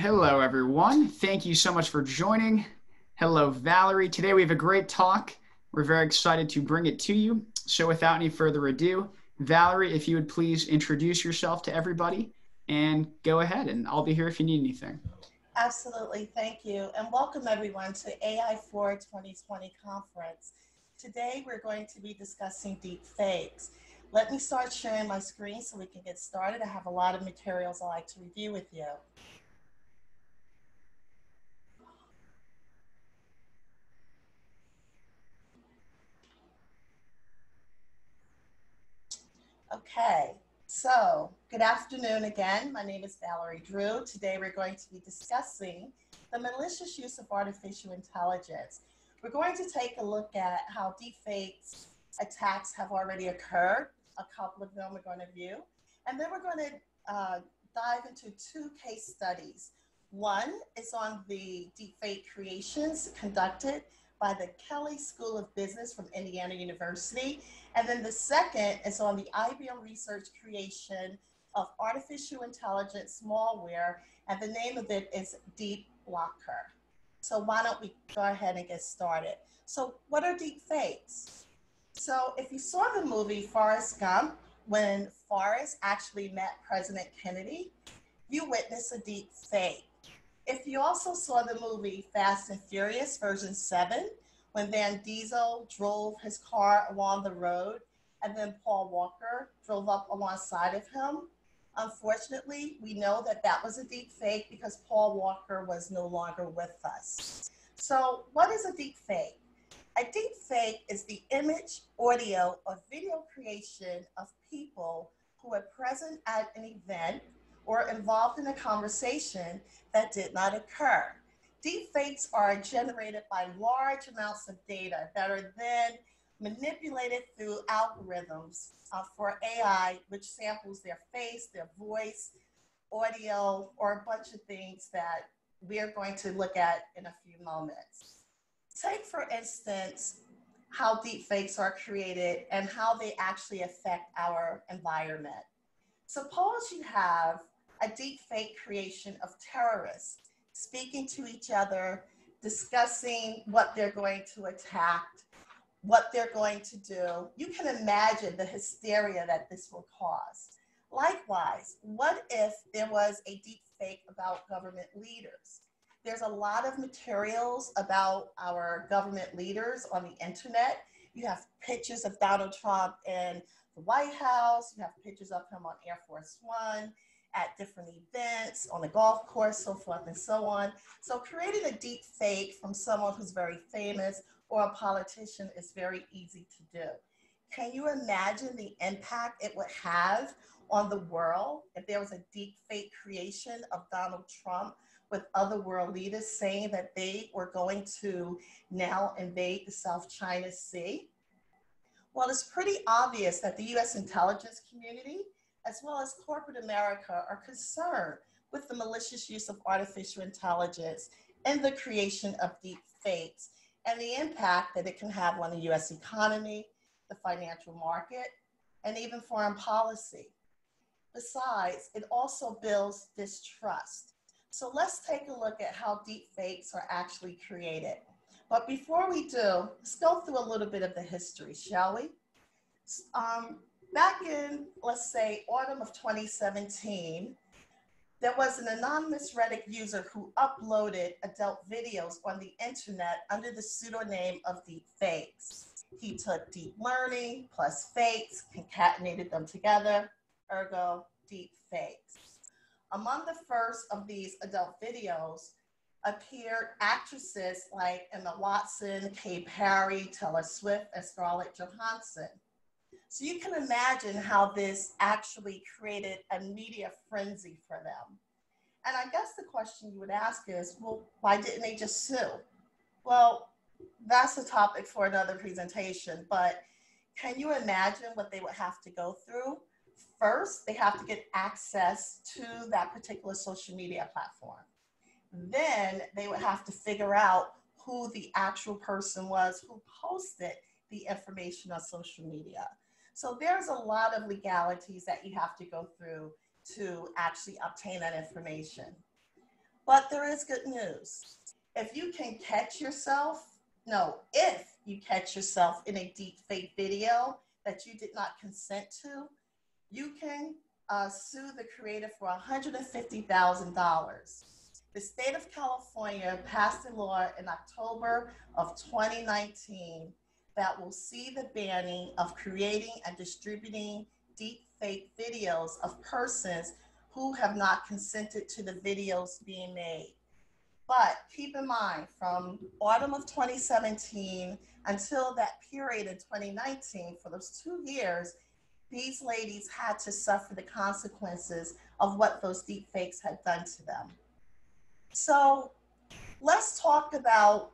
Hello, everyone. Thank you so much for joining. Hello, Valerie. Today we have a great talk. We're very excited to bring it to you. So, without any further ado, Valerie, if you would please introduce yourself to everybody and go ahead, and I'll be here if you need anything. Absolutely. Thank you. And welcome everyone to AI4 2020 conference. Today we're going to be discussing deep fakes. Let me start sharing my screen so we can get started. I have a lot of materials I'd like to review with you. Okay, so good afternoon again. My name is Valerie Drew. Today we're going to be discussing the malicious use of artificial intelligence. We're going to take a look at how deepfakes attacks have already occurred. A couple of them we're going to view. And then we're going to uh, dive into two case studies. One is on the deepfake creations conducted by the Kelley School of Business from Indiana University. And then the second is on the IBM research creation of artificial intelligence malware, and the name of it is Deep Blocker. So why don't we go ahead and get started? So what are deep fakes? So if you saw the movie Forrest Gump, when Forrest actually met President Kennedy, you witnessed a deep fake. If you also saw the movie Fast and Furious version 7, when Vin Diesel drove his car along the road and then Paul Walker drove up alongside of him, unfortunately, we know that that was a deep fake because Paul Walker was no longer with us. So, what is a deep fake? A deep fake is the image, audio, or video creation of people who are present at an event or involved in a conversation that did not occur. Deepfakes are generated by large amounts of data that are then manipulated through algorithms uh, for AI, which samples their face, their voice, audio, or a bunch of things that we are going to look at in a few moments. Take, for instance, how deepfakes are created and how they actually affect our environment. Suppose you have a deepfake creation of terrorists speaking to each other, discussing what they're going to attack, what they're going to do. You can imagine the hysteria that this will cause. Likewise, what if there was a deep fake about government leaders? There's a lot of materials about our government leaders on the internet. You have pictures of Donald Trump in the White House, you have pictures of him on Air Force One, at different events, on the golf course, so forth and so on. So creating a deep fake from someone who's very famous or a politician is very easy to do. Can you imagine the impact it would have on the world if there was a deep fake creation of Donald Trump with other world leaders saying that they were going to now invade the South China Sea? Well, it's pretty obvious that the US intelligence community as well as corporate America, are concerned with the malicious use of artificial intelligence and the creation of deep fakes and the impact that it can have on the US economy, the financial market, and even foreign policy. Besides, it also builds distrust. So let's take a look at how deep fakes are actually created. But before we do, let's go through a little bit of the history, shall we? Um, back in, let's say, autumn of 2017, there was an anonymous Reddit user who uploaded adult videos on the internet under the pseudonym of Deep Fakes. He took deep learning plus fakes, concatenated them together, ergo deep fakes. Among the first of these adult videos appeared actresses like Emma Watson, Katy Perry, Taylor Swift, and Scarlett Johansson. So you can imagine how this actually created a media frenzy for them. And I guess the question you would ask is, well, why didn't they just sue? Well, that's a topic for another presentation, but can you imagine what they would have to go through? First, they have to get access to that particular social media platform. Then they would have to figure out who the actual person was who posted the information on social media. So there's a lot of legalities that you have to go through to actually obtain that information. But there is good news. If you can catch yourself, no, if you catch yourself in a deep fake video that you did not consent to, you can uh, sue the creator for $150,000. The state of California passed a law in October of 2019 that will see the banning of creating and distributing deep fake videos of persons who have not consented to the videos being made. But keep in mind, from autumn of 2017 until that period in 2019, for those two years, these ladies had to suffer the consequences of what those deep fakes had done to them. So let's talk about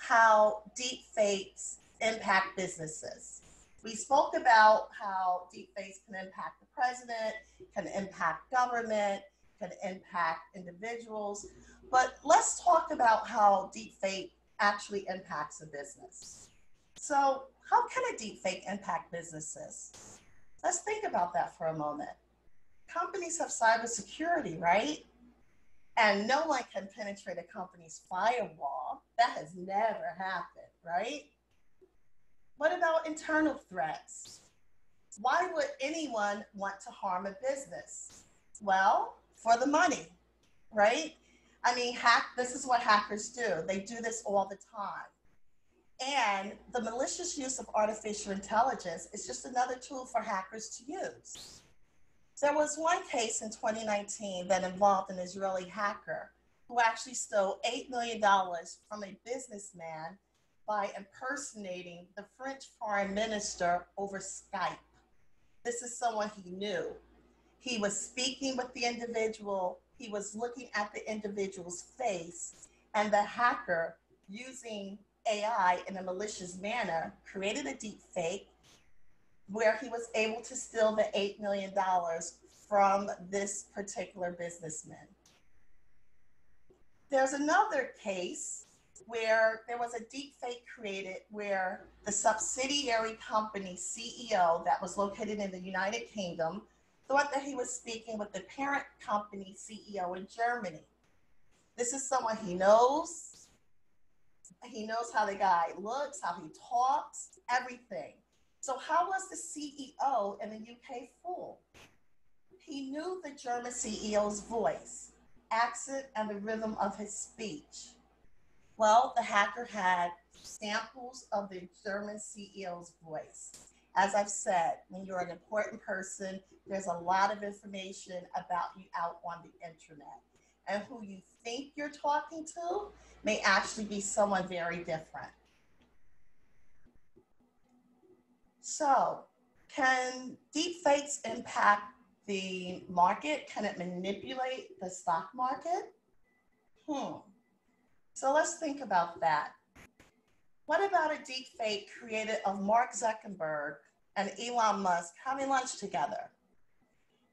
how deep fakes impact businesses. We spoke about how deep fakes can impact the president, can impact government, can impact individuals. But let's talk about how deep fake actually impacts a business. So, how can a deep fake impact businesses? Let's think about that for a moment. Companies have cybersecurity, right? And no one can penetrate a company's firewall. That has never happened, right? What about internal threats? Why would anyone want to harm a business? Well, for the money, right? I mean, hack, this is what hackers do. They do this all the time. And the malicious use of artificial intelligence is just another tool for hackers to use. There was one case in 2019 that involved an Israeli hacker who actually stole $8 million from a businessman by impersonating the French foreign minister over Skype. This is someone he knew. He was speaking with the individual, he was looking at the individual's face, and the hacker, using AI in a malicious manner, created a deep fake where he was able to steal the $8 million from this particular businessman. There's another case where there was a deep fake created where the subsidiary company CEO that was located in the United Kingdom thought that he was speaking with the parent company CEO in Germany. This is someone he knows. He knows how the guy looks, how he talks, everything. So, how was the CEO in the UK fooled? He knew the German CEO's voice, accent, and the rhythm of his speech. Well, the hacker had samples of the German CEO's voice. As I've said, when you're an important person, there's a lot of information about you out on the internet. And who you think you're talking to may actually be someone very different. So, can deepfakes impact the market? Can it manipulate the stock market? Hmm. So let's think about that. What about a deep fake created of Mark Zuckerberg and Elon Musk having lunch together?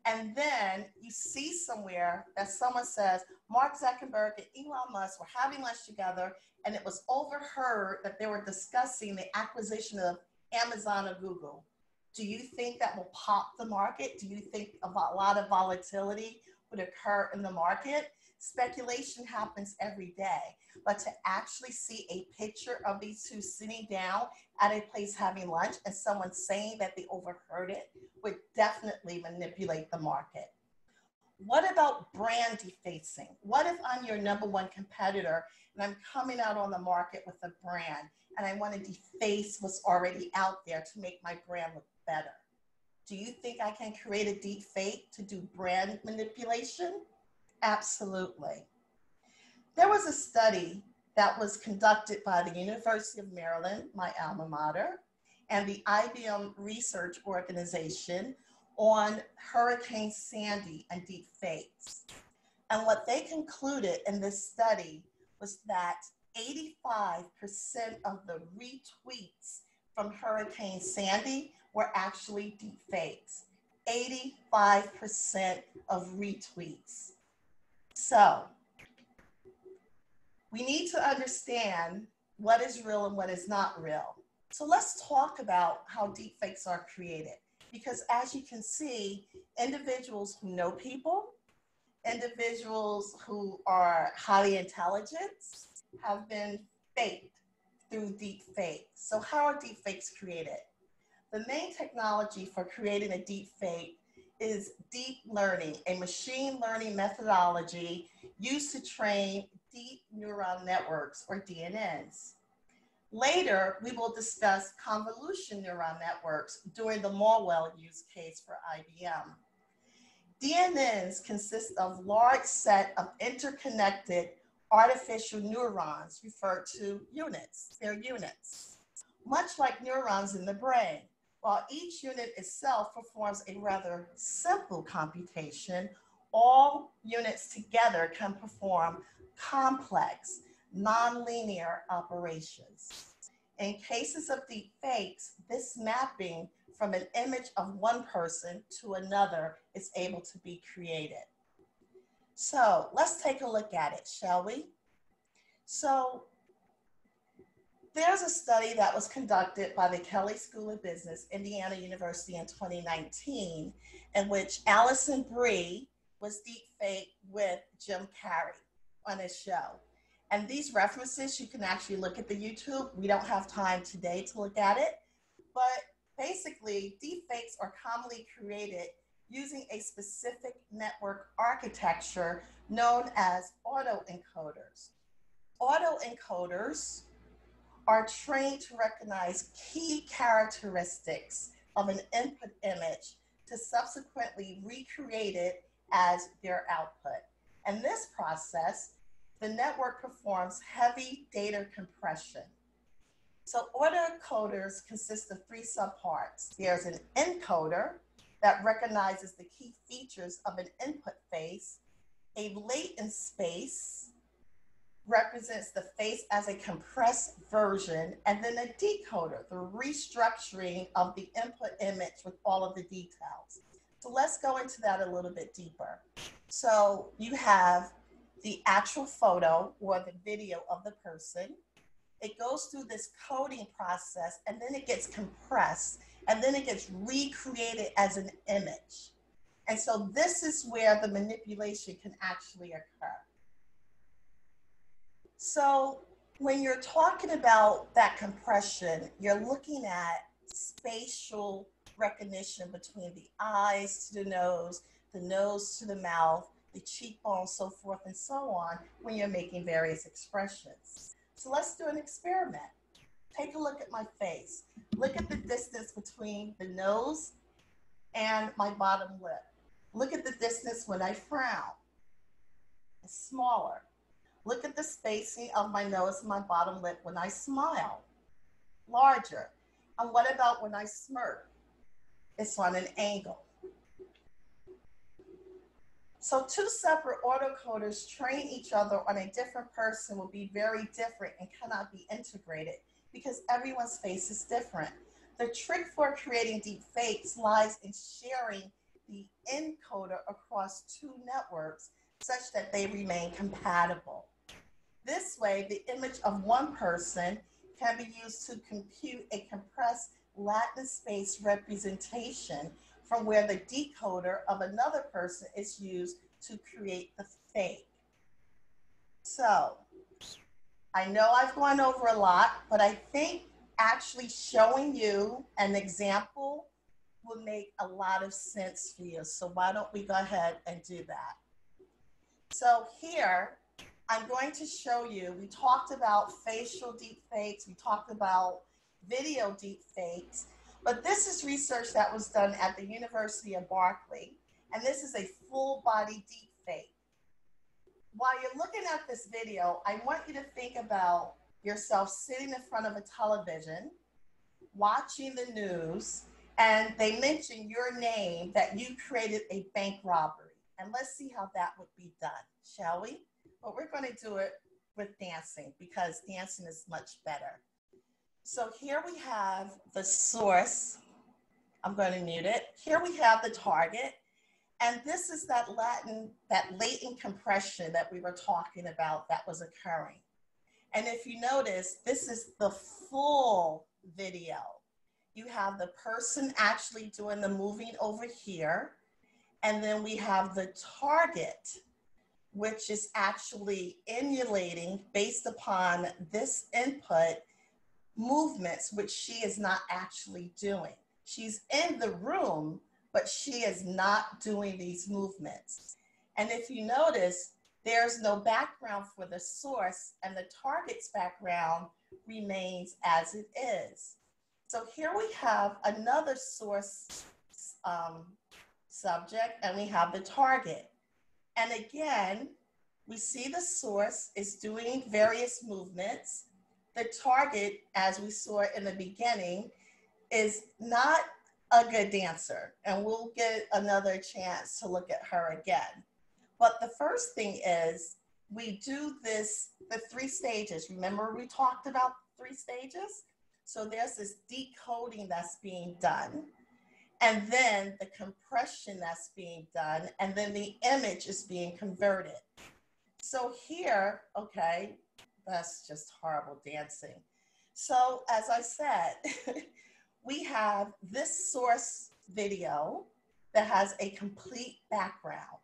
And then you see somewhere that someone says Mark Zuckerberg and Elon Musk were having lunch together, and it was overheard that they were discussing the acquisition of Amazon or Google. Do you think that will pop the market? Do you think a lot of volatility would occur in the market? Speculation happens every day, but to actually see a picture of these two sitting down at a place having lunch and someone saying that they overheard it would definitely manipulate the market. What about brand defacing? What if I'm your number one competitor and I'm coming out on the market with a brand and I want to deface what's already out there to make my brand look better? Do you think I can create a deep fake to do brand manipulation? Absolutely. There was a study that was conducted by the University of Maryland, my alma mater, and the IBM Research Organization on Hurricane Sandy and deep fakes. And what they concluded in this study was that 85% of the retweets from Hurricane Sandy were actually deep fakes. 85% of retweets. So we need to understand what is real and what is not real. So let's talk about how deepfakes are created. Because as you can see, individuals who know people, individuals who are highly intelligent have been faked through deepfakes. So how are deepfakes created? The main technology for creating a deep fake is deep learning, a machine learning methodology used to train deep neural networks or DNNs. Later, we will discuss convolution neural networks during the malware use case for IBM. DNNs consist of large set of interconnected artificial neurons referred to units. They're units. Much like neurons in the brain, while each unit itself performs a rather simple computation, all units together can perform complex, nonlinear operations. In cases of deep fakes, this mapping from an image of one person to another is able to be created. So let's take a look at it, shall we? So there's a study that was conducted by the Kelley School of Business, Indiana University in 2019, in which Alison Brie was deep fake with Jim Carrey on his show. And these references, you can actually look at the YouTube. We don't have time today to look at it, but basically deep fakes are commonly created using a specific network architecture known as autoencoders. Autoencoders are trained to recognize key characteristics of an input image to subsequently recreate it as their output. And this process, the network performs heavy data compression. So autoencoders consist of three subparts. There's an encoder, that recognizes the key features of an input face. A latent space represents the face as a compressed version, and then a decoder, the restructuring of the input image with all of the details. So let's go into that a little bit deeper. So you have the actual photo or the video of the person. It goes through this coding process and then it gets compressed and then it gets recreated as an image. And so this is where the manipulation can actually occur. So when you're talking about that compression, you're looking at spatial recognition between the eyes to the nose, the nose to the mouth, the cheekbone, so forth and so on, when you're making various expressions. So let's do an experiment. Take a look at my face. Look at the distance between the nose and my bottom lip. Look at the distance when I frown. It's smaller. Look at the spacing of my nose and my bottom lip when I smile. Larger. And what about when I smirk? It's on an angle. So two separate autoencoders train each other on a different person will be very different and cannot be integrated because everyone's face is different. The trick for creating deep fakes lies in sharing the encoder across two networks such that they remain compatible. This way, the image of one person can be used to compute a compressed latent space representation from where the decoder of another person is used to create the fake. So I know I've gone over a lot, but I think actually showing you an example will make a lot of sense for you. So why don't we go ahead and do that? So here, I'm going to show you, we talked about facial deepfakes, we talked about video deepfakes, but this is research that was done at the University of Berkeley, and this is a full body deepfake while you're looking at this video, I want you to think about yourself sitting in front of a television, watching the news, and they mention your name that you created a bank robbery. And let's see how that would be done, shall we? But we're going to do it with dancing because dancing is much better. So here we have the source. I'm going to mute it. Here we have the target. And this is that Latin, that latent compression that we were talking about that was occurring. And if you notice, this is the full video. You have the person actually doing the moving over here. And then we have the target which is actually emulating based upon this input movements which she is not actually doing. She's in the room, but she is not doing these movements. And if you notice, there's no background for the source and the target's background remains as it is. So here we have another source um, subject and we have the target. And again, we see the source is doing various movements. The target, as we saw in the beginning, is not a good dancer. And we'll get another chance to look at her again. But the first thing is we do this, the three stages. Remember we talked about three stages? So there's this decoding that's being done and then the compression that's being done, and then the image is being converted. So here, okay, that's just horrible dancing. So as I said, we have this source video that has a complete background,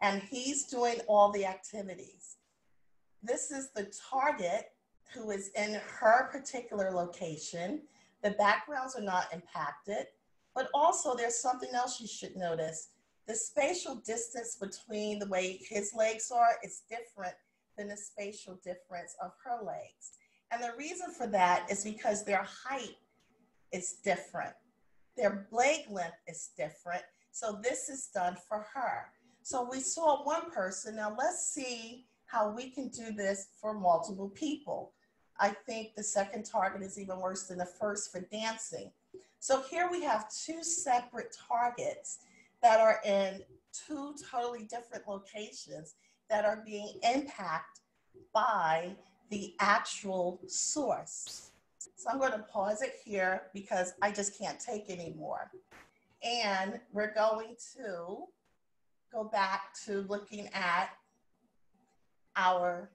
and he's doing all the activities. This is the target who is in her particular location. The backgrounds are not impacted. But also there's something else you should notice. The spatial distance between the way his legs are is different than the spatial difference of her legs. And the reason for that is because their height is different. Their leg length is different. So this is done for her. So we saw one person. Now let's see how we can do this for multiple people. I think the second target is even worse than the first for dancing. So here we have two separate targets that are in two totally different locations that are being impacted by the actual source. So I'm going to pause it here because I just can't take anymore. And we're going to go back to looking at our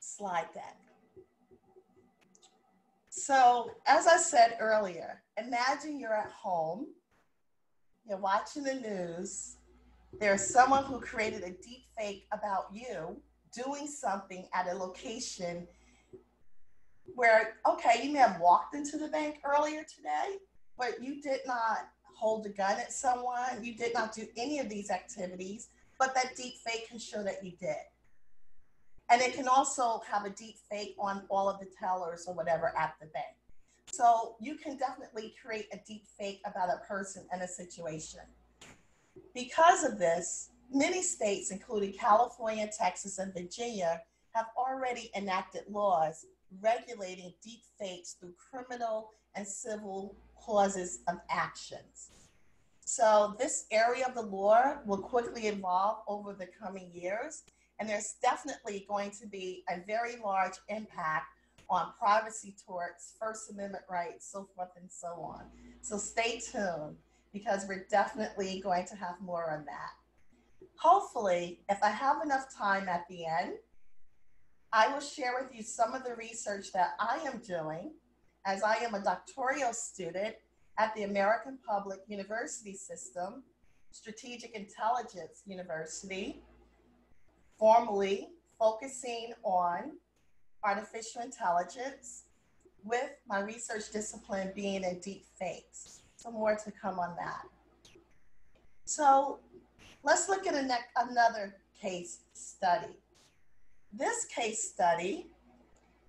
slide deck. So, as I said earlier, imagine you're at home, you're watching the news, there's someone who created a deep fake about you doing something at a location where, okay, you may have walked into the bank earlier today, but you did not hold a gun at someone, you did not do any of these activities, but that deep fake can show that you did. And it can also have a deep fake on all of the tellers or whatever at the bank. So you can definitely create a deep fake about a person and a situation. Because of this, many states, including California, Texas, and Virginia, have already enacted laws regulating deep fakes through criminal and civil causes of actions. So this area of the law will quickly evolve over the coming years and there's definitely going to be a very large impact on privacy torts, First Amendment rights, so forth and so on. So stay tuned because we're definitely going to have more on that. Hopefully, if I have enough time at the end, I will share with you some of the research that I am doing as I am a doctoral student at the American Public University System, Strategic Intelligence University, formally focusing on artificial intelligence with my research discipline being in deep fakes. So more to come on that. So let's look at another case study. This case study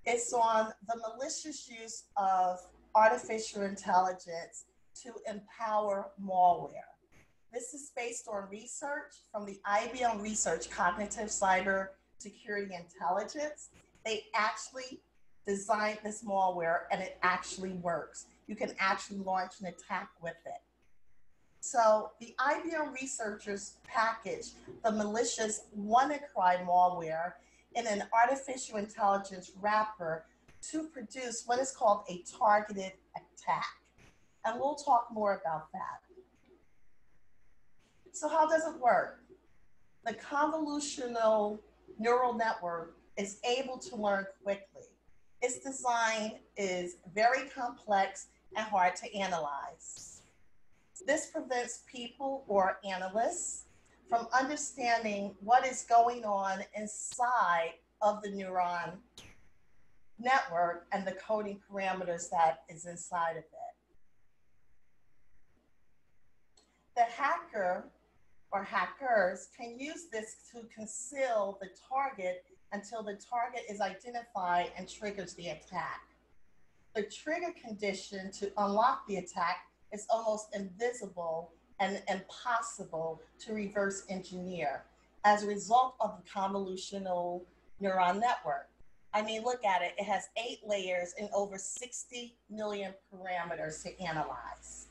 is on the malicious use of artificial intelligence to empower malware. This is based on research from the IBM Research Cognitive Cyber Security Intelligence. They actually designed this malware and it actually works. You can actually launch an attack with it. So the IBM researchers packaged the malicious WannaCry malware in an artificial intelligence wrapper to produce what is called a targeted attack. And we'll talk more about that. So how does it work? The convolutional neural network is able to learn quickly. Its design is very complex and hard to analyze. This prevents people or analysts from understanding what is going on inside of the neuron network and the coding parameters that is inside of it. The hacker or hackers can use this to conceal the target until the target is identified and triggers the attack. The trigger condition to unlock the attack is almost invisible and impossible to reverse engineer as a result of the convolutional neuron network. I mean, look at it. It has eight layers and over 60 million parameters to analyze.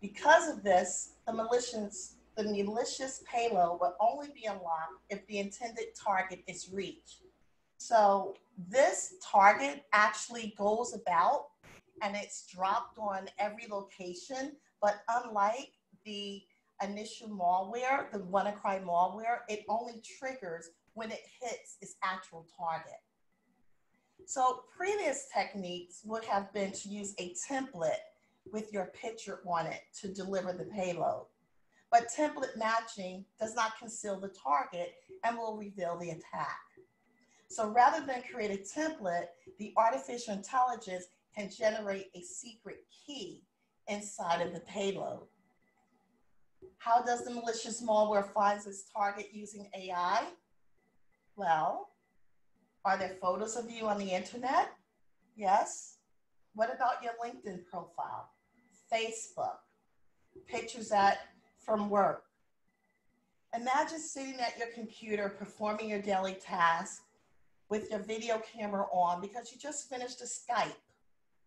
Because of this, the malicious, the malicious payload will only be unlocked if the intended target is reached. So this target actually goes about and it's dropped on every location, but unlike the initial malware, the WannaCry malware, it only triggers when it hits its actual target. So previous techniques would have been to use a template with your picture on it to deliver the payload. But template matching does not conceal the target and will reveal the attack. So rather than create a template, the artificial intelligence can generate a secret key inside of the payload. How does the malicious malware find its target using AI? Well, are there photos of you on the internet? Yes. What about your LinkedIn profile? Facebook? Pictures at from work? Imagine sitting at your computer performing your daily task with your video camera on because you just finished a Skype.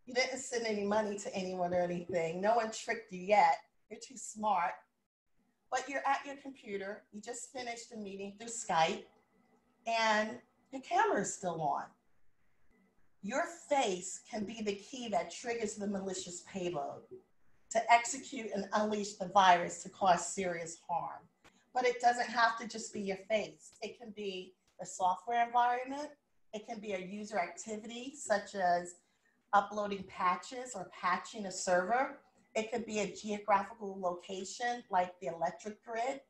You didn't send any money to anyone or anything. No one tricked you yet. You're too smart. But you're at your computer. You just finished a meeting through Skype and your camera is still on. Your face can be the key that triggers the malicious payload to execute and unleash the virus to cause serious harm. But it doesn't have to just be your face. It can be a software environment. It can be a user activity such as uploading patches or patching a server. It could be a geographical location like the electric grid.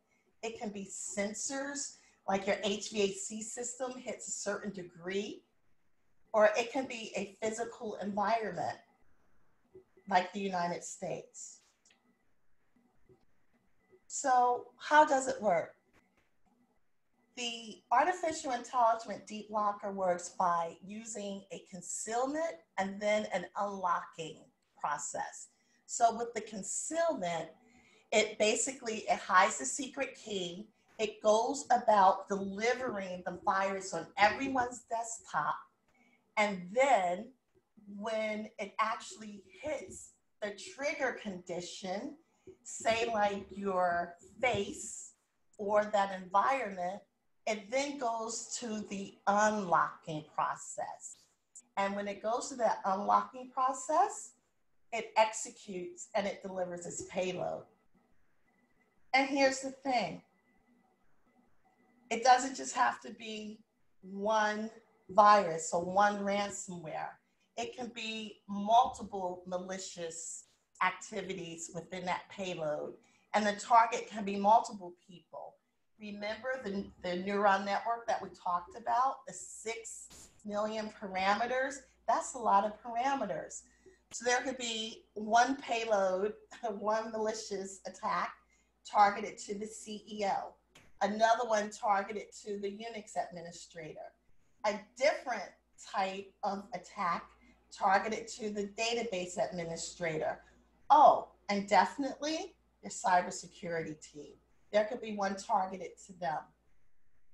It can be sensors like your HVAC system hits a certain degree, or it can be a physical environment like the United States. So how does it work? The artificial intelligence DeepLocker works by using a concealment and then an unlocking process. So with the concealment, it basically it hides the secret key it goes about delivering the virus on everyone's desktop. And then when it actually hits the trigger condition, say like your face or that environment, it then goes to the unlocking process. And when it goes to that unlocking process, it executes and it delivers its payload. And here's the thing it doesn't just have to be one virus or one ransomware. It can be multiple malicious activities within that payload. And the target can be multiple people. Remember the, the neuron network that we talked about, the six million parameters? That's a lot of parameters. So there could be one payload, one malicious attack targeted to the CEO another one targeted to the Unix administrator, a different type of attack targeted to the database administrator. Oh, and definitely your cybersecurity team. There could be one targeted to them.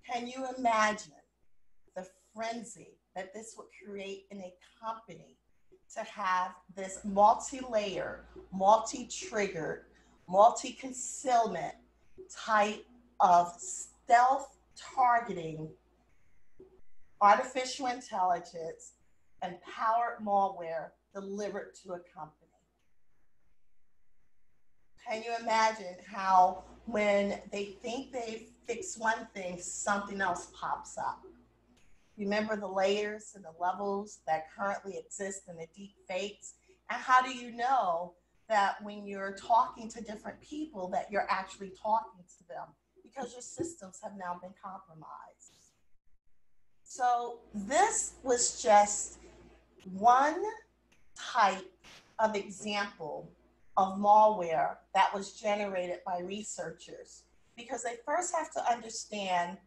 Can you imagine the frenzy that this would create in a company to have this multi-layer, multi-triggered, multi-concealment type of stealth targeting, artificial intelligence, and powered malware delivered to a company. Can you imagine how when they think they fix one thing, something else pops up? Remember the layers and the levels that currently exist in the deep fakes? And how do you know that when you're talking to different people that you're actually talking to them because your systems have now been compromised. So this was just one type of example of malware that was generated by researchers because they first have to understand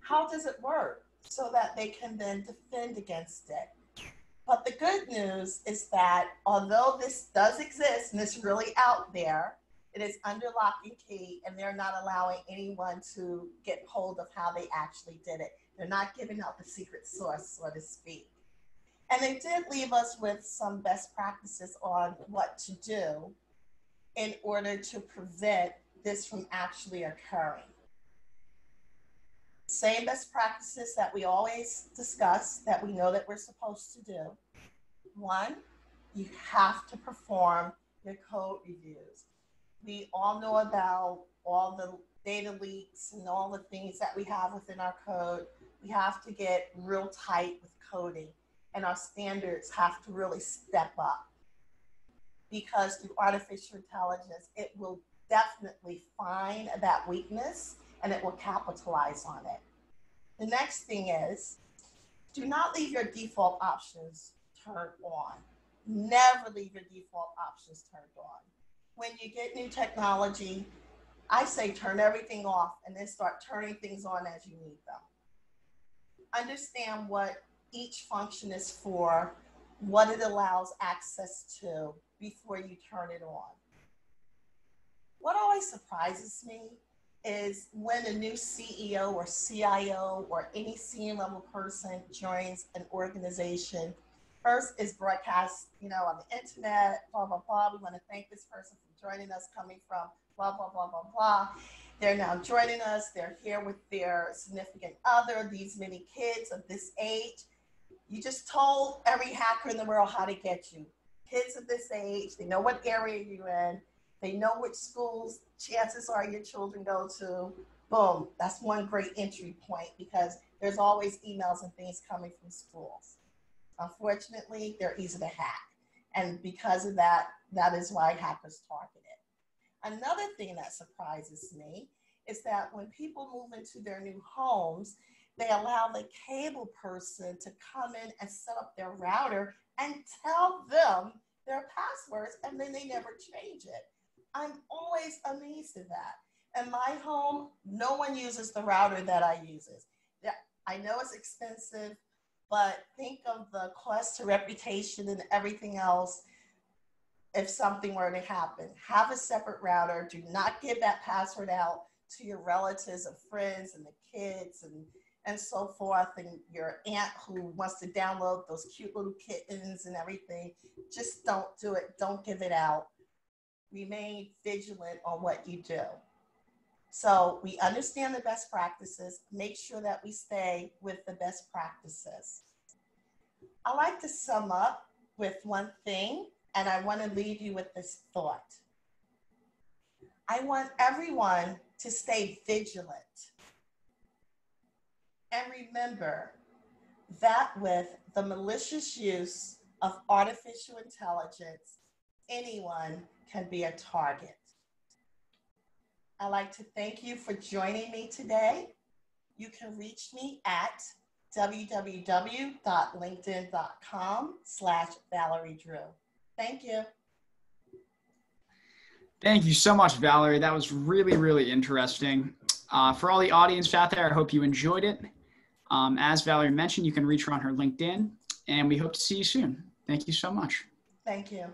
how does it work so that they can then defend against it. But the good news is that although this does exist and it's really out there, it is under lock and key and they're not allowing anyone to get hold of how they actually did it. They're not giving out the secret source, so to speak. And they did leave us with some best practices on what to do in order to prevent this from actually occurring. Same best practices that we always discuss that we know that we're supposed to do. One, you have to perform your code reviews. We all know about all the data leaks and all the things that we have within our code. We have to get real tight with coding and our standards have to really step up because through artificial intelligence, it will definitely find that weakness and it will capitalize on it. The next thing is do not leave your default options turned on. Never leave your default options turned on. When you get new technology, I say turn everything off and then start turning things on as you need them. Understand what each function is for, what it allows access to before you turn it on. What always surprises me is when a new CEO or CIO or any senior level person joins an organization, first is broadcast, you know, on the internet, blah, blah, blah. We want to thank this person for joining us coming from blah, blah, blah, blah, blah. They're now joining us. They're here with their significant other, these many kids of this age. You just told every hacker in the world how to get you. Kids of this age, they know what area you're in, they know which schools chances are your children go to. Boom, that's one great entry point because there's always emails and things coming from schools. Unfortunately, they're easy to hack. And because of that, that is why hackers target it. Another thing that surprises me is that when people move into their new homes, they allow the cable person to come in and set up their router and tell them their passwords and then they never change it. I'm always amazed at that. In my home, no one uses the router that I uses. I know it's expensive, but think of the cost to reputation and everything else if something were to happen. Have a separate router. Do not give that password out to your relatives and friends and the kids and and so forth, and your aunt who wants to download those cute little kittens and everything, just don't do it. Don't give it out. Remain vigilant on what you do. So we understand the best practices. Make sure that we stay with the best practices. I like to sum up with one thing, and I want to leave you with this thought. I want everyone to stay vigilant and remember that with the malicious use of artificial intelligence, anyone can be a target. I'd like to thank you for joining me today. You can reach me at www.linkedin.com slash Valerie Drew. Thank you. Thank you so much, Valerie. That was really, really interesting. Uh, for all the audience out there, I hope you enjoyed it. Um, as Valerie mentioned, you can reach her on her LinkedIn, and we hope to see you soon. Thank you so much. Thank you.